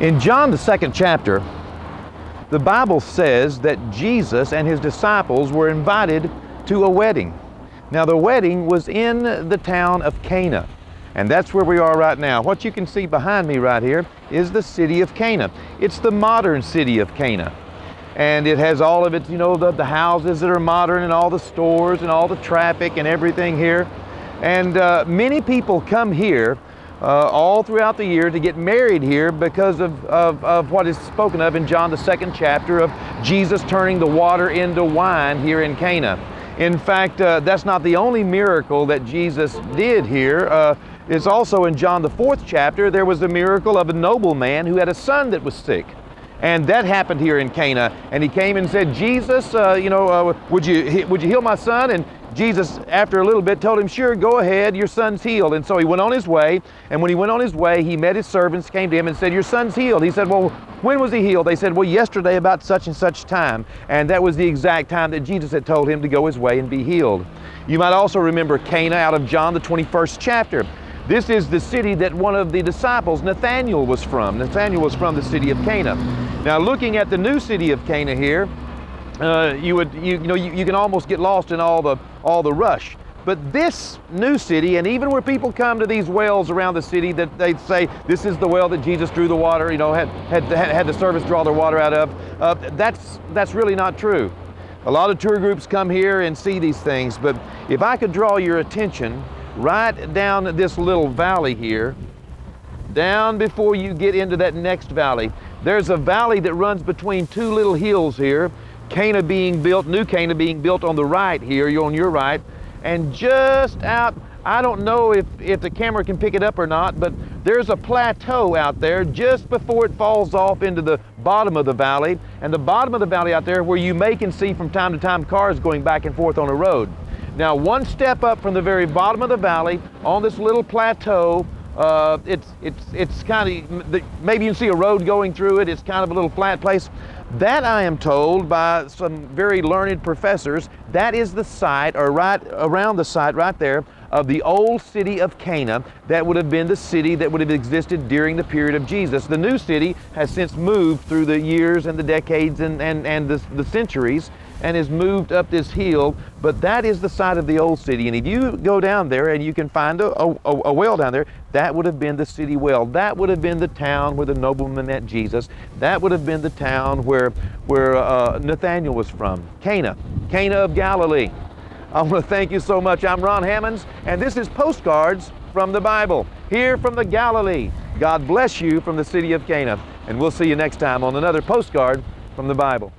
In John, the second chapter, the Bible says that Jesus and his disciples were invited to a wedding. Now, the wedding was in the town of Cana, and that's where we are right now. What you can see behind me right here is the city of Cana. It's the modern city of Cana. And it has all of its, you know, the, the houses that are modern and all the stores and all the traffic and everything here. And uh, many people come here uh, all throughout the year to get married here because of, of, of, what is spoken of in John the second chapter of Jesus turning the water into wine here in Cana. In fact, uh, that's not the only miracle that Jesus did here. Uh, it's also in John the fourth chapter, there was a miracle of a nobleman who had a son that was sick. And that happened here in Cana. And he came and said, Jesus, uh, you know, uh, would, you, would you heal my son? And Jesus, after a little bit, told him, Sure, go ahead, your son's healed. And so he went on his way. And when he went on his way, he met his servants, came to him, and said, Your son's healed. He said, Well, when was he healed? They said, Well, yesterday about such and such time. And that was the exact time that Jesus had told him to go his way and be healed. You might also remember Cana out of John, the 21st chapter. This is the city that one of the disciples, Nathaniel, was from. Nathaniel was from the city of Cana. Now, looking at the new city of Cana here, uh, you would you, you know you, you, can almost get lost in all the all the rush. But this new city, and even where people come to these wells around the city, that they say this is the well that Jesus drew the water, you know, had had had the servants draw their water out of. Uh, that's that's really not true. A lot of tour groups come here and see these things, but if I could draw your attention right down this little valley here, down before you get into that next valley, there's a valley that runs between two little hills here Cana being built, New Cana being built on the right here, you're on your right, and just out, I don't know if, if the camera can pick it up or not, but there's a plateau out there just before it falls off into the bottom of the valley, and the bottom of the valley out there where you may can see from time to time cars going back and forth on a road. Now, one step up from the very bottom of the valley on this little plateau, uh, it's it's it's kind of maybe you can see a road going through it. It's kind of a little flat place. That I am told by some very learned professors, that is the site, or right around the site right there, of the old city of Cana that would have been the city that would have existed during the period of Jesus. The new city has since moved through the years and the decades and, and, and the, the centuries and has moved up this hill, but that is the site of the old city. And if you go down there and you can find a, a, a, well down there, that would have been the city well. That would have been the town where the nobleman met Jesus. That would have been the town where, where uh, Nathaniel was from, Cana, Cana of Galilee. I want to thank you so much. I'm Ron Hammonds, and this is Postcards from the Bible, here from the Galilee. God bless you from the city of Cana, and we'll see you next time on another postcard from the Bible.